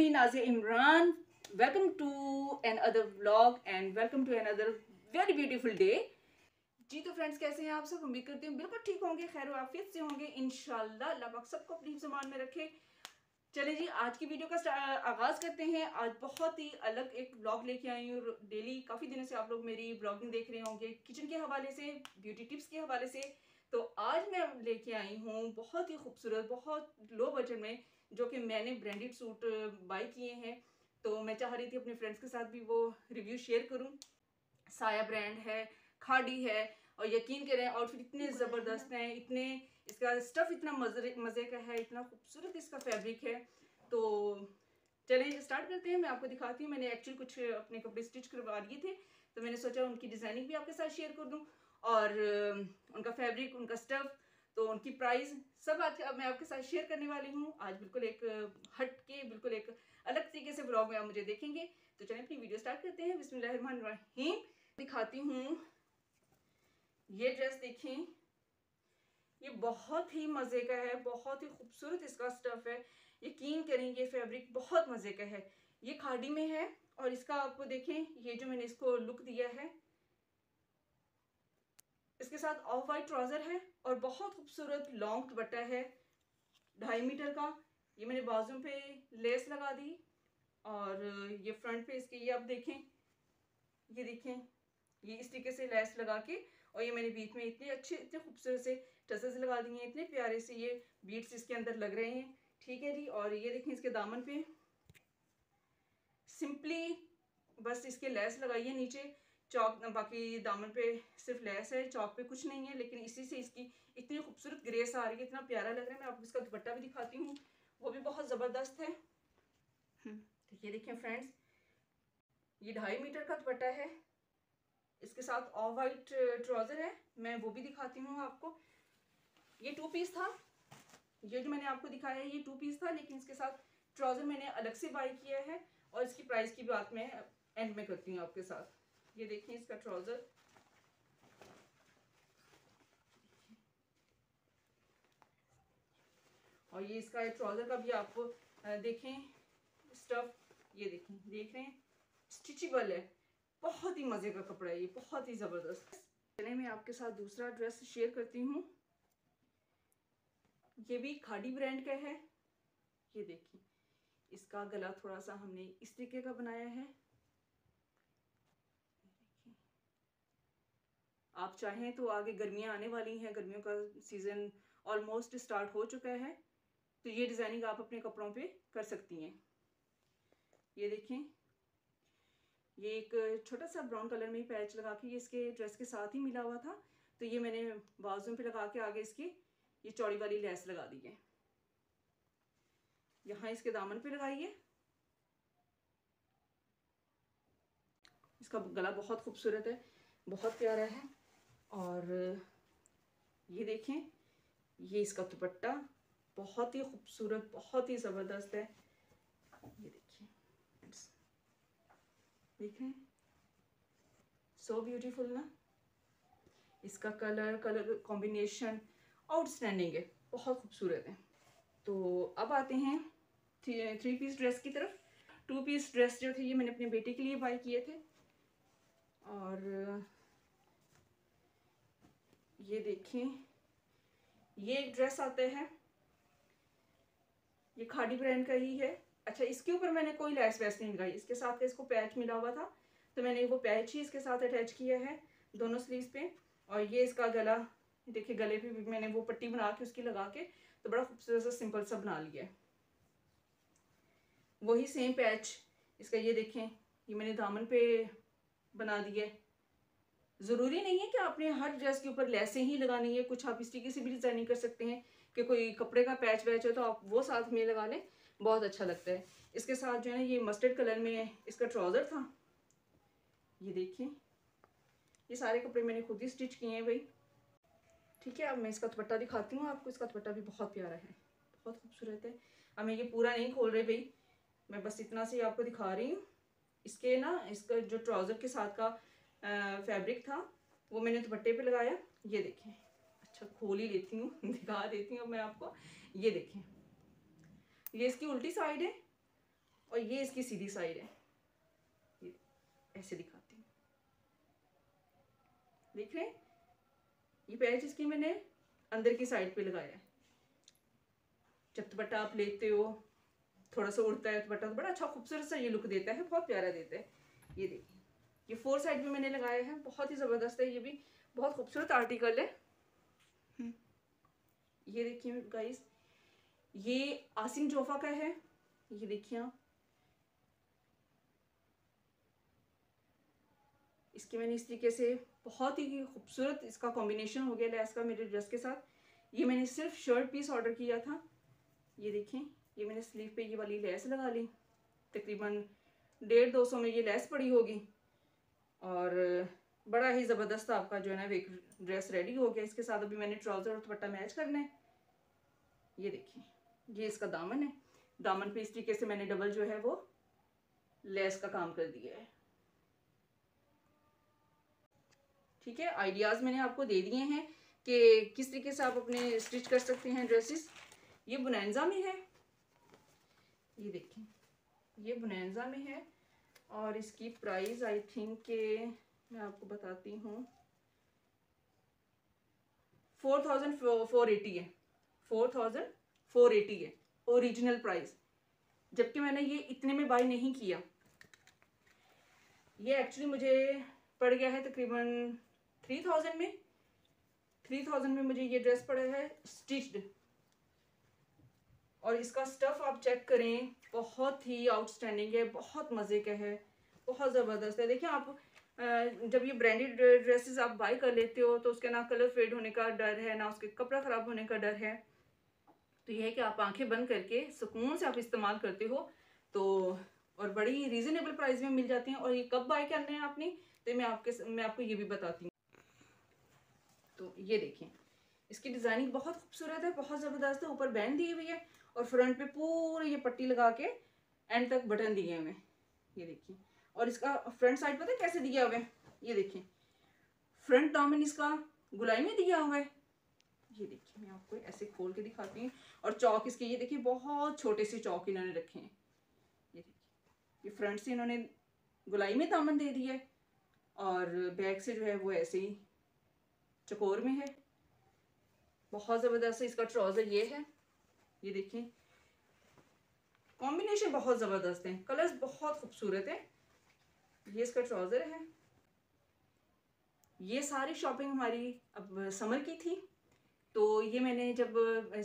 me, Nazia Imran. Welcome to another vlog and welcome to another very beautiful day. जी तो friends कैसे हैं आप सब? उम्मीद करती हूँ बिल्कुल ठीक होंगे, खैर आफियत से होंगे। इनशाला अल्लाह सबको अपनी जमान में रखे। चले जी, आज की वीडियो का आगाज़ करते हैं। आज बहुत ही अलग एक ब्लॉग लेके आई हूँ डेली काफ़ी दिनों से आप लोग मेरी ब्लॉगिंग देख रहे होंगे किचन के हवाले से ब्यूटी टिप्स के हवाले से। तो आज मैं लेके आई हूँ बहुत ही खूबसूरत, बहुत लो बजट में जो कि मैंने ब्रांडेड सूट बाई किए हैं। तो मैं चाह रही थी अपने फ्रेंड्स के साथ भी वो रिव्यू शेयर करूँ। साया ब्रांड है खाड़ी है और यकीन करें आउटफिट इतने ज़बरदस्त हैं इतने इसका स्टफ़ इतना मज़े मज़े का है इतना खूबसूरत इसका फैब्रिक है। तो चलें स्टार्ट करते हैं मैं आपको दिखाती हूँ। मैंने एक्चुअली कुछ अपने कपड़े स्टिच करवा लिए थे तो मैंने सोचा उनकी डिज़ाइनिंग भी आपके साथ शेयर कर दूँ। और उनका फैब्रिक उनका स्टफ़ तो उनकी प्राइस सब आज मैं आपके साथ शेयर करने वाली हूँ। आज बिल्कुल एक हट के बिल्कुल एक अलग तरीके से ब्लॉग में आप मुझे देखेंगे। तो चलिए अपनी वीडियो स्टार्ट करते हैं। बिस्मिल्लाहिर्रहमानिर्रहीम दिखाती हूँ। ये ड्रेस देखें ये बहुत ही मज़े का है, बहुत ही खूबसूरत इसका स्टफ़ है। यकीन करें, ये फैब्रिक बहुत मज़े का है। ये खाड़ी में है और इसका आपको देखें, ये जो मैंने इसको लुक दिया है इसके साथ ऑफ़ वाइट ट्राउज़र है और बहुत खूबसूरत लॉन्ग दुपट्टा है। ढाई मीटर का। ये मैंने बाजू पे लेस लगा दी और ये फ्रंट पे इसके, ये आप देखें। ये देखें, ये इस तरीके से लेस लगा के और ये मैंने बीच में इतने अच्छे, इतने खूबसूरत से टसेस लगा दिए हैं, इतने प्यारे से ये बीट्स इसके अंदर लग रहे हैं। ठीक है जी, और ये देखें इसके दामन पे। सिंपली बस इसके लेस लगाइए नीचे। चौक, बाकी दामन पे सिर्फ़ लेस है, चौक पे कुछ नहीं है, लेकिन इसी से इसकी इतनी खूबसूरत ग्रेस आ रही है, इतना प्यारा लग रहा है, मैं आपको इसका दुपट्टा भी दिखाती हूँ, वो भी बहुत ज़बरदस्त है। तो ये देखें फ्रेंड्स ये ढाई मीटर का दुपट्टा है, इसके साथ ऑफ़ वाइट ट्राउज़र है, मैं वो भी दिखाती हूँ आपको। ये टू पीस था, ये जो मैंने आपको दिखाया है ये टू पीस था, लेकिन इसके साथ ट्राउज़र मैंने अलग से बाई किया है, और इसकी प्राइस की बात मैं एंड में करती हूँ आपके साथ। ये देखिए इसका ट्राउज़र और ये इसका ट्राउज़र का भी आप देखें स्टफ़ ये देखें, देख रहे हैं? स्टिचेबल है। बहुत ही मज़े का कपड़ा है ये, बहुत ही ज़बरदस्त। चले मैं आपके साथ दूसरा ड्रेस शेयर करती हूँ। ये भी खाड़ी ब्रांड का है। ये देखिए, इसका गला थोड़ा सा हमने इस तरीके का बनाया है। आप चाहें तो आगे गर्मियाँ आने वाली हैं, गर्मियों का सीज़न ऑलमोस्ट स्टार्ट हो चुका है तो ये डिज़ाइनिंग आप अपने कपड़ों पे कर सकती हैं। ये देखें, ये एक छोटा सा ब्राउन कलर में ही पैच लगा के ये इसके ड्रेस के साथ ही मिला हुआ था तो ये मैंने बाजू पे लगा के आगे इसकी, ये चौड़ी वाली लेस लगा दी है। यहाँ इसके दामन पे लगाइए इसका गला बहुत खूबसूरत है, बहुत प्यारा है। और ये देखें, ये इसका दुपट्टा बहुत ही खूबसूरत, बहुत ही ज़बरदस्त है। ये देखिए देखें। सो ब्यूटीफुल ना? इसका कलर कलर कॉम्बिनेशन आउटस्टैंडिंग है, बहुत खूबसूरत है। तो अब आते हैं थ्री पीस ड्रेस की तरफ़। टू पीस ड्रेस जो थे, ये मैंने अपने बेटे के लिए बाई किए थे। और ये देखें ये एक ड्रेस आता है। ये खाड़ी ब्रांड का ही है। अच्छा इसके ऊपर मैंने कोई लैस वैस नहीं लगाई। इसके साथ इसको पैच मिला हुआ था तो मैंने वो पैच ही इसके साथ अटैच किया है, दोनों स्लीव्स पे। और ये इसका गला, देखिए, गले पे भी मैंने वो पट्टी बना के उसकी लगा के तो बड़ा खूबसूरत सा सिंपल सा बना लिया है। वही सेम पैच इसका ये देखें, ये मैंने दामन पे बना दिया है। ज़रूरी नहीं है कि आपने हर ड्रेस के ऊपर लेसें ही लगानी है, कुछ आप इस तरीके से भी डिज़ाइनिंग कर सकते हैं कि कोई कपड़े का पैच वैच हो तो आप वो साथ में लगा लें, बहुत अच्छा लगता है। इसके साथ जो है ये मस्टर्ड कलर में इसका ट्राउज़र था। ये देखिए, ये सारे कपड़े मैंने खुद ही स्टिच किए हैं भाई। ठीक है, अब मैं इसका दुपट्टा दिखाती हूँ आपको। इसका दुपट्टा भी बहुत प्यारा है, बहुत खूबसूरत है। अब मैं ये पूरा नहीं खोल रही भाई, मैं बस इतना से आपको दिखा रही हूँ। इसके ना, इसका जो ट्राउज़र के साथ का फैब्रिक था, वो मैंने दुपट्टे पे लगाया, ये देखें। अच्छा खोल ही लेती हूँ, दिखा देती हूँ मैं आपको, ये देखें। ये इसकी उल्टी साइड है और ये इसकी सीधी साइड है। ये ऐसे दिखाती हूँ। देख रहे ये पैच इसकी मैंने अंदर की साइड पे लगाया है। जब दुपट्टा आप लेते हो, थोड़ा सा उड़ता है, दुपट्टा तो बड़ा अच्छा खूबसूरत सा ये लुक देता है, बहुत प्यारा देता है। ये देखिए ये फोर साइड में मैंने लगाया है बहुत ही ज़बरदस्त है ये भी बहुत खूबसूरत आर्टिकल है। हम्म। ये देखिए गाइस ये आसिम जोफा का है ये देखिए आप। इसके मैंने इस तरीके से बहुत ही खूबसूरत इसका कॉम्बिनेशन हो गया लैस का मेरे ड्रेस के साथ। ये मैंने सिर्फ़ शर्ट पीस ऑर्डर किया था। ये देखें ये मैंने स्लीव पे ये वाली लेस लगा ली। तकरीबन डेढ़ दो सौ में ये लेस पड़ी होगी। और बड़ा ही ज़बरदस्त आपका जो है ना, एक ड्रेस रेडी हो गया इसके साथ। अभी मैंने ट्राउज़र और दुपट्टा मैच करना है। ये देखिए, ये इसका दामन है। दामन पे इस तरीके से मैंने डबल जो है वो लेस का काम कर दिया है। ठीक है आइडियाज़ मैंने आपको दे दिए हैं कि किस तरीके से आप अपने स्टिच कर सकते हैं ड्रेसेस ये बुनैंजा में है। ये देखें ये बुनैंजा में है। और इसकी प्राइस आई थिंक के, मैं आपको बताती हूँ। फोर थाउज़ेंड फोर एटी है। फोर थाउज़ेंड फोर एटी है। ओरिजिनल प्राइस जबकि मैंने ये इतने में बाई नहीं किया। ये एक्चुअली मुझे पड़ गया है तकरीबन थ्री थाउज़ेंड में। थ्री थाउज़ेंड में मुझे ये ड्रेस पड़ा है स्टिच्ड और इसका स्टफ़ आप चेक करें। बहुत ही आउटस्टैंडिंग है, बहुत मज़े का है, बहुत ज़बरदस्त है। देखिए आप जब ये ब्रांडेड ड्रेसेस आप बाई कर लेते हो तो उसके ना कलर फेड होने का डर है, ना उसके कपड़ा ख़राब होने का डर है। तो यह है कि आप आँखें बंद करके सुकून से आप इस्तेमाल करते हो तो और बड़ी रीज़नेबल प्राइस में मिल जाती हैं। और ये कब बाई करने हैं आपने? तो मैं आपके मैं आपको ये भी बताती हूँ। तो ये देखें इसकी डिज़ाइनिंग बहुत खूबसूरत है, बहुत ज़बरदस्त है, ऊपर बैंड दी हुई है। और फ्रंट पे पूरी ये पट्टी लगा के एंड तक बटन दिए हुए ये देखिए। और इसका फ्रंट साइड पता है कैसे दिया हुआ है? ये देखिए। फ्रंट दामन इसका गुलाई में दिया हुआ है। ये देखिए, मैं आपको ऐसे खोल के दिखाती हूँ। और चौक इसके, ये देखिए, बहुत छोटे से चौक इन्होंने रखे हैं। ये देखिए। ये फ्रंट से इन्होंने गुलाई में दामन दे दिया है। और बैक से जो है वो ऐसे ही चकोर में है। बहुत ज़बरदस्त इसका ट्राउज़र ये है। ये देखिए। कॉम्बिनेशन बहुत ज़बरदस्त है। कलर्स बहुत खूबसूरत है। ये इसका ट्राउज़र है। ये सारी शॉपिंग हमारी अब समर की थी। तो ये मैंने जब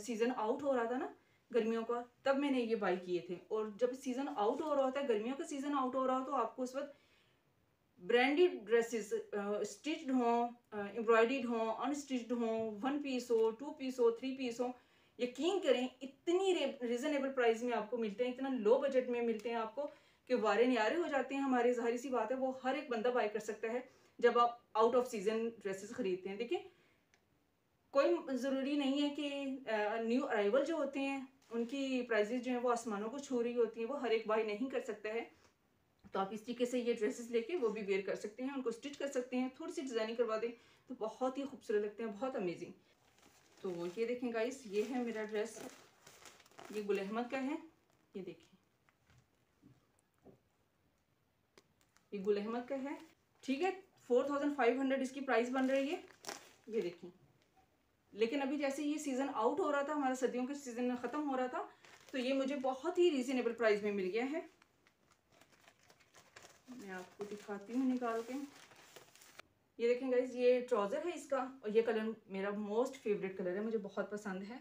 सीज़न आउट हो रहा था ना गर्मियों का, तब मैंने ये बाई किए थे। और जब सीज़न आउट हो रहा होता है गर्मियों का सीज़न आउट हो रहा हो तो आपको उस वक्त ब्रांडेड ड्रेसेस स्टिच्ड हों एम्ब्रॉयड हों अनस्टिच्ड हों वन पीस हो टू पीस हो थ्री पीस हो यकीन करें, इतनी रिजनेबल प्राइस में आपको मिलते हैं, इतना लो बजट में मिलते हैं आपको कि वारे न्यारे हो जाते हैं, हमारी ज़ाहिर सी बात है, वो हर एक बंदा बाई कर सकता है जब आप आउट ऑफ़ सीज़न ड्रेसेस खरीदते हैं। देखिए, कोई ज़रूरी नहीं है कि न्यू अराइवल जो होते हैं, उनकी प्राइजेज जो हैं, वो आसमानों को छू रही होती हैं, वो हर एक बाई नहीं कर सकता है। तो आप इस तरीके से ये ड्रेसेस लेके वो भी वेयर कर सकते हैं, उनको स्टिच कर सकते हैं, थोड़ी सी डिज़ाइनिंग करवा दें तो बहुत ही खूबसूरत लगते हैं, बहुत अमेजिंग तो ये देखें गाइस ये है मेरा ड्रेस ये गुल अहमद का है। ये देखें। ये गुल अहमद का है। ठीक है फोर थाउज़ेंड फाइव हंड्रेड इसकी प्राइस बन रही है। ये देखें। लेकिन अभी जैसे ये सीज़न आउट हो रहा था, हमारा सर्दियों का सीज़न ख़त्म हो रहा था तो ये मुझे बहुत ही रीज़नेबल प्राइस में मिल गया है। मैं आपको दिखाती हूँ निकाल के। ये देखें गाइज़ ये ट्राउज़र है इसका और ये कलर मेरा मोस्ट फेवरेट कलर है, मुझे बहुत पसंद है।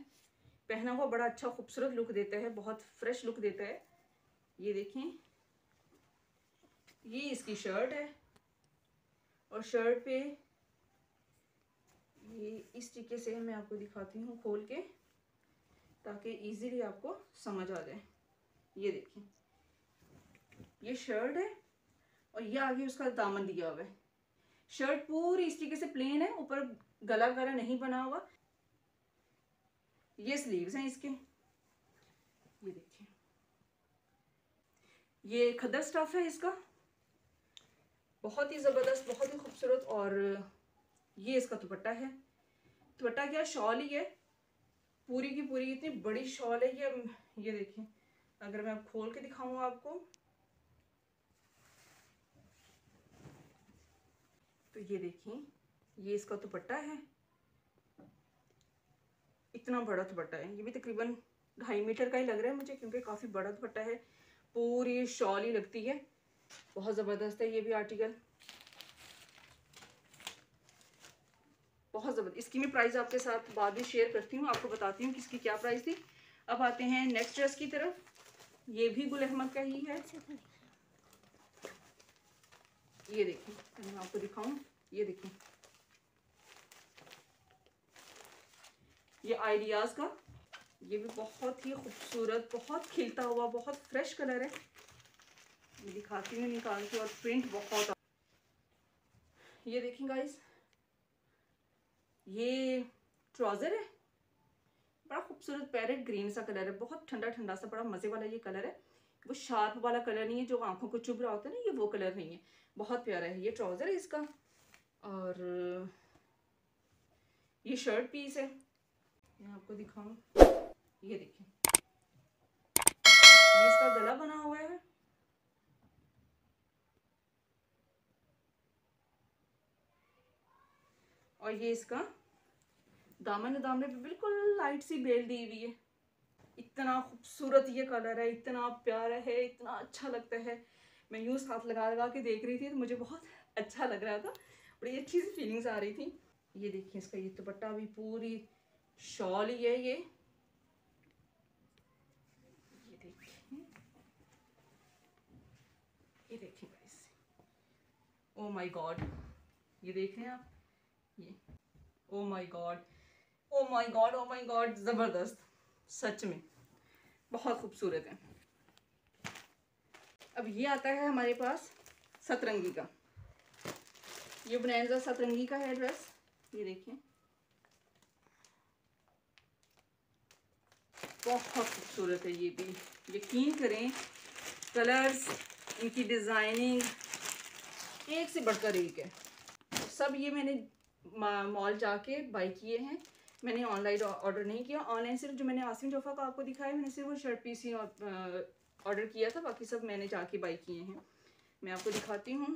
पहना हुआ बड़ा अच्छा खूबसूरत लुक देता है, बहुत फ्रेश लुक देता है। ये देखें, ये इसकी शर्ट है। और शर्ट पे ये इस तरीके से मैं आपको दिखाती हूँ खोल के, ताकि इजीली आपको समझ आ जाए। ये देखें, ये शर्ट है और ये आगे उसका दामन दिया हुआ है। शर्ट पूरी इस तरीके से प्लेन है, ऊपर गला वगैरह नहीं बना हुआ। ये स्लीव्स हैं इसके। ये देखिए। ये खद्दर स्टफ़ है इसका। बहुत ही ज़बरदस्त, बहुत ही खूबसूरत और ये इसका दुपट्टा है। दुपट्टा क्या शॉल ही है। पूरी की पूरी, इतनी बड़ी शॉल है ये ये देखिए, अगर मैं खोल के दिखाऊँ आपको। तो ये देखिए, ये इसका दुपट्टा है। इतना बड़ा दुपट्टा है। ये भी तकरीबन ढाई मीटर का ही लग रहा है मुझे, क्योंकि काफ़ी बड़ा दुपट्टा है। पूरी शॉल ही लगती है। बहुत ज़बरदस्त है ये भी आर्टिकल। बहुत ज़बरदस्त। इसकी मैं प्राइस आपके साथ बाद में शेयर करती हूँ, आपको बताती हूँ कि इसकी क्या प्राइस थी। अब आते हैं नेक्स्ट ड्रेस की तरफ़। ये भी गुल अहमद का ही है। ये देखिए, मैं आपको दिखाऊँ, ये देखिए। ये आइडियाज़ का, ये भी बहुत ही खूबसूरत, बहुत खिलता हुआ, बहुत फ्रेश कलर है। मैं दिखाती हूँ निकाल के और प्रिंट बहुत ये देखें गाइस ये ट्राउज़र है। बड़ा खूबसूरत पैरेट ग्रीन सा कलर है, बहुत ठंडा ठंडा सा, बड़ा मज़े वाला ये कलर है। वो शार्प वाला कलर नहीं है, जो आँखों को चुभ रहा होता है ना, ये वो कलर नहीं है। बहुत प्यारा है, ये ट्राउज़र है इसका। और, ये शर्ट पीस है। मैं आपको दिखाऊँ। ये देखिए। ये इसका गला बना हुआ है। और ये इसका दामन दामने पे बिल्कुल लाइट सी बेल दी हुई है। इतना खूबसूरत ये कलर है, इतना प्यारा है, इतना अच्छा लगता है। मैं यूँ हाथ लगा लगा के देख रही थी तो मुझे बहुत अच्छा लग रहा था। बड़ी अच्छी सी फीलिंग्स आ रही थी। ये देखिए इसका ये दुपट्टा भी पूरी शॉल ही है ये। ये देखिए। ये देखिए ओ माय गॉड ये देख रहे हैं आप? ये। ओ my God oh my God oh my God ज़बरदस्त। सच में। बहुत खूबसूरत है। अब ये आता है हमारे पास सतरंगी का। ये बनैजा सतरंगी का है ड्रेस ये देखिए। बहुत खूबसूरत है ये भी। यकीन करें कलर्स इनकी डिज़ाइनिंग एक से बढ़कर एक है। सब ये मैंने मॉल जाके बाई किए हैं। मैंने ऑनलाइन ऑर्डर नहीं किया। ऑनलाइन सिर्फ़ जो मैंने आसिम जोफा का आपको दिखाया, मैंने सिर्फ़ वो शर्ट पीस ही ऑर्डर किया था। बाकी सब मैंने जाके बाई किए हैं। मैं आपको दिखाती हूँ।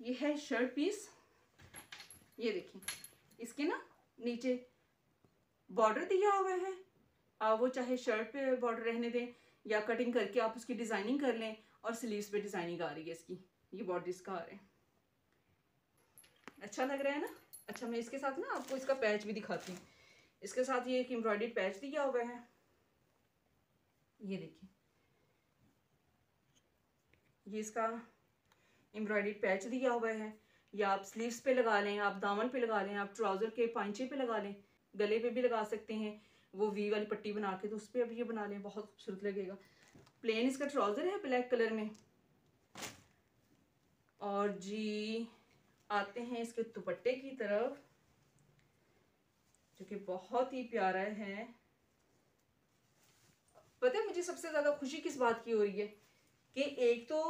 ये है शर्ट पीस ये देखिए। इसके ना नीचे बॉर्डर दिया हुआ है। आप वो चाहे शर्ट पे बॉर्डर रहने दें या कटिंग करके आप उसकी डिज़ाइनिंग कर लें और स्लीव्स पे डिज़ाइनिंग आ रही है इसकी। ये बॉर्डर इसका आ रहा है। अच्छा लग रहा है ना? अच्छा मैं इसके साथ ना आपको इसका पैच भी दिखाती हूँ। इसके साथ ये एक एम्ब्रॉयडरी पैच दिया हुआ है। ये देखिए। ये इसका एम्ब्रॉयडरी पैच दिया हुआ है। या आप स्लीव्स पे लगा लें, आप दामन पे लगा लें, आप ट्राउज़र के पांचे पे लगा लें, गले पे भी लगा सकते हैं। वो वी वाली पट्टी बना के तो उस पर अब ये बना लें, बहुत खूबसूरत लगेगा। प्लेन इसका ट्राउज़र है ब्लैक कलर में। और जी आते हैं इसके दुपट्टे की तरफ़, जो कि बहुत ही प्यारा है। पता है मुझे सबसे ज़्यादा खुशी किस बात की हो रही है? कि एक तो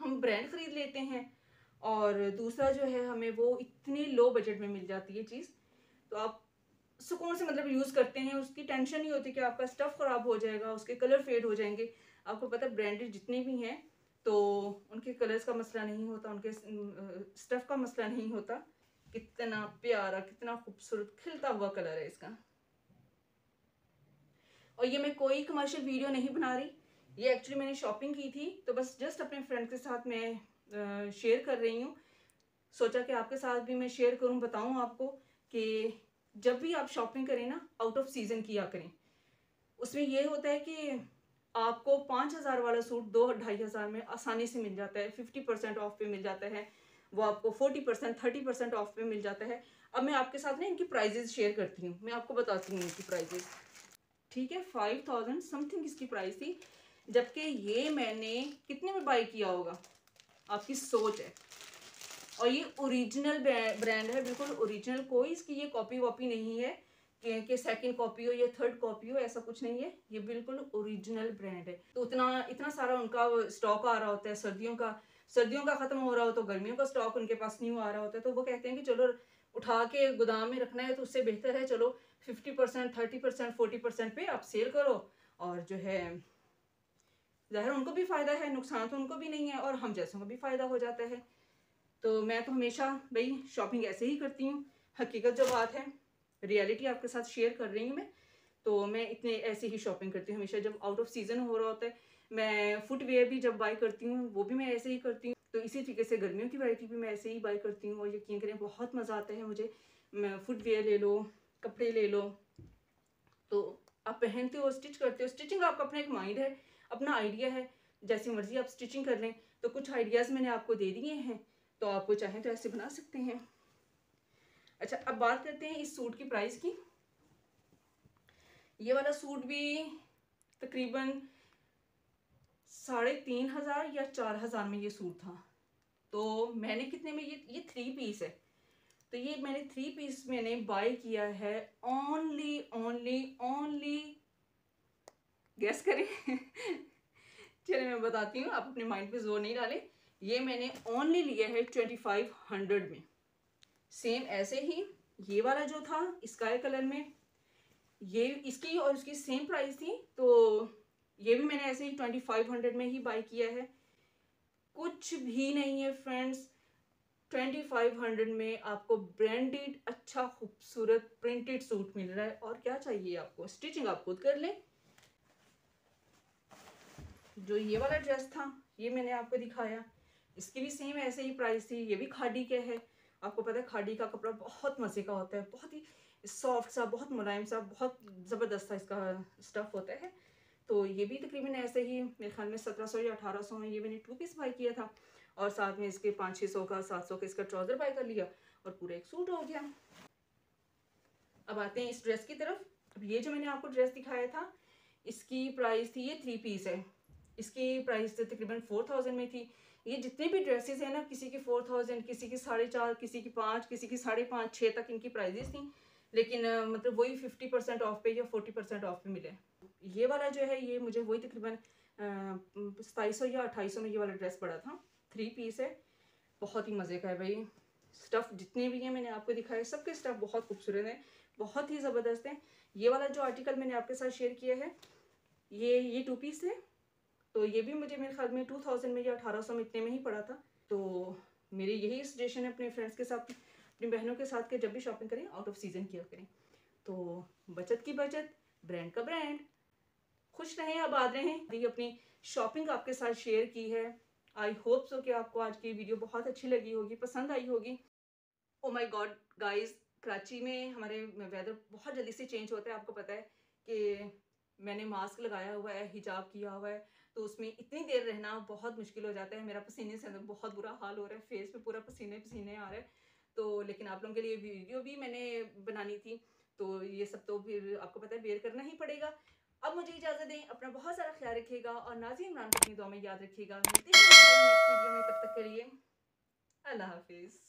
हम ब्रांड ख़रीद लेते हैं और दूसरा जो है हमें वो इतनी लो बजट में मिल जाती है चीज़। तो आप सुकून से मतलब यूज़ करते हैं, उसकी टेंशन नहीं होती कि आपका स्टफ़ ख़राब हो जाएगा, उसके कलर फेड हो जाएँगे। आपको पता ब्रांडेड जितने भी हैं तो उनके कलर्स का मसला नहीं होता, उनके स्टफ़ का मसला नहीं होता। कितना प्यारा, कितना खूबसूरत खिलता हुआ कलर है इसका। और ये मैं कोई कमर्शियल वीडियो नहीं बना रही। ये एक्चुअली मैंने शॉपिंग की थी तो बस जस्ट अपने फ्रेंड के साथ मैं शेयर कर रही हूँ। सोचा कि आपके साथ भी मैं शेयर करूँ, बताऊँ आपको कि जब भी आप शॉपिंग करें ना आउट ऑफ़ सीज़न किया करें। उसमें ये होता है कि आपको पाँच हज़ार वाला सूट दो ढाई हज़ार में आसानी से मिल जाता है। फिफ्टी परसेंट ऑफ़ पे मिल जाता है। वो आपको forty percent thirty percent off पे मिल जाता है। अब मैं आपके साथ ना इनकी प्राइजेज शेयर करती हूँ। मैं आपको बताती हूँ इनकी प्राइजेज ठीक है? फाइव थाउज़ेंड समथिंग इसकी प्राइस थी। जबकि ये मैंने कितने में बाई किया होगा? आपकी सोच है। और ये ओरिजिनल ब्रांड है। बिल्कुल ओरिजिनल कोई इसकी ये कॉपी वॉपी नहीं है। कि, सेकंड कॉपी हो या थर्ड कॉपी हो ऐसा कुछ नहीं है। ये बिल्कुल ओरिजिनल ब्रांड है। तो उतना इतना सारा उनका स्टॉक आ रहा होता है सर्दियों का सर्दियों का ख़त्म हो रहा हो तो गर्मियों का स्टॉक उनके पास न्यू आ रहा होता है तो वो कहते हैं कि चलो उठा के गोदाम में रखना है तो उससे बेहतर है चलो fifty percent thirty percent forty percent पे आप सेल करो। और जो है ज़ाहिर उनको भी फ़ायदा है नुकसान तो उनको भी नहीं है और हम जैसों को भी फ़ायदा हो जाता है। तो मैं तो हमेशा भाई शॉपिंग ऐसे ही करती हूँ। हकीकत जो बात है रियलिटी आपके साथ शेयर कर रही हूँ मैं। तो मैं इतने ऐसे ही शॉपिंग करती हूँ हमेशा, जब आउट ऑफ़ सीज़न हो रहा होता है, मैं फुटवेयर भी जब बाई करती हूँ, वो भी मैं ऐसे ही करती हूँ। तो इसी तरीके से गर्मियों की वैरायटी भी मैं ऐसे ही बाई करती हूँ और यकीन करें, बहुत मज़ा आता है मुझे। फुटवेयर ले लो, कपड़े ले लो। तो आप पहनते हो स्टिच करते हो। स्टिचिंग आपका अपना एक माइंड है, अपना आइडिया है। जैसी मर्ज़ी आप स्टिचिंग कर लें। तो कुछ आइडियाज़ मैंने आपको दे दिए हैं तो आपको चाहें तो ऐसे बना सकते हैं। अच्छा अब बात करते हैं इस सूट की प्राइस की। ये वाला सूट भी तकरीबन साढ़े तीन हज़ार या चार हज़ार में ये सूट था। तो मैंने कितने में, ये ये थ्री पीस है। तो ये मैंने थ्री पीस मैंने बाय किया है ओनली ओनली ओनली गैस करें। चलिए मैं बताती हूँ, आप अपने माइंड पे ज़ोर नहीं डालें। ये मैंने ओनली लिया है ट्वेंटी फाइव हंड्रेड में। सेम ऐसे ही ये वाला जो था स्काई कलर में, ये इसकी और उसकी सेम प्राइस थी तो ये भी मैंने ऐसे ही ट्वेंटी फाइव हंड्रेड में ही बाई किया है। कुछ भी नहीं है फ्रेंड्स ट्वेंटी फाइव हंड्रेड में आपको ब्रांडेड अच्छा खूबसूरत प्रिंटेड सूट मिल रहा है। और क्या चाहिए आपको? स्टिचिंग आप खुद कर लें। जो ये वाला ड्रेस था, ये मैंने आपको दिखाया। इसकी भी सेम ऐसे ही प्राइस थी, ये भी खाड़ी के है। आपको पता है खाड़ी का कपड़ा बहुत मज़े का होता है, बहुत ही सॉफ्ट सा, बहुत मुलायम सा, बहुत ज़बरदस्त सा इसका स्टफ़ होता है। तो ये भी तकरीबन ऐसे ही, मेरे ख्याल में सत्रह सौ या अठारह सौ में ये मैंने टू पीस बाई किया था और साथ में इसके पाँच छः सौ का, सात सौ का इसका ट्राउज़र बाई कर लिया और पूरा एक सूट हो गया। अब आते हैं इस ड्रेस की तरफ़। अब ये जो मैंने आपको ड्रेस दिखाया था, इसकी प्राइस थी, ये थ्री पीस है। इसकी प्राइस तकरीबन फोर थाउज़ेंड में थी। ये जितने भी ड्रेसेस हैं ना, किसी की फोर थाउज़ेंड किसी की साढ़े चार, किसी की पाँच, किसी की साढ़े पाँच छः तक इनकी प्राइजेस थी। लेकिन मतलब वही फिफ्टी परसेंट ऑफ़ पे या फोर्टी परसेंट ऑफ़ पे मिले। ये वाला जो है, ये मुझे वही तकरीबन सताईस या अट्ठाईस में ये वाला ड्रेस पड़ा था। थ्री पीस है। बहुत ही मज़े का है भाई। स्टफ़ जितने भी हैं मैंने आपको दिखाया सबके स्टफ़ बहुत खूबसूरत हैं, बहुत ही ज़बरदस्त हैं। ये वाला जो आर्टिकल मैंने आपके साथ शेयर किया है, ये ये टू पीस है। तो ये भी मुझे मेरे ख्याल में टू थाउज़ेंड में या अठारह सौ में इतने में ही पड़ा था। तो मेरी यही सजेशन है अपने फ्रेंड्स के साथ, अपनी बहनों के साथ के जब भी शॉपिंग करें आउट ऑफ़ सीज़न किया करें। तो बचत की बचत ब्रांड का ब्रांड खुश रहें, आबाद रहें। ये अपनी शॉपिंग आपके साथ शेयर की है। आई होप सो कि आपको आज की वीडियो बहुत अच्छी लगी होगी, पसंद आई होगी। Oh my god guys Karachi में हमारे वेदर बहुत जल्दी से चेंज होता है। आपको पता है कि मैंने मास्क लगाया हुआ है हिजाब किया हुआ है। तो उसमें इतनी देर रहना बहुत मुश्किल हो जाता है। मेरा पसीने से अंदर बहुत बुरा हाल हो रहा है। फेस पे पूरा पसीने पसीने आ रहा है। तो लेकिन आप लोगों के लिए वीडियो भी मैंने बनानी थी। तो ये सब तो फिर आपको पता है बेयर करना ही पड़ेगा। अब मुझे इजाज़त दें, अपना बहुत सारा ख्याल रखिएगा और नाजी इमरान को अपनी दुआ में याद रखिएगा। मिलते हैं नेक्स्ट वीडियो में, तब तक के लिए अल्लाह हाफिज़।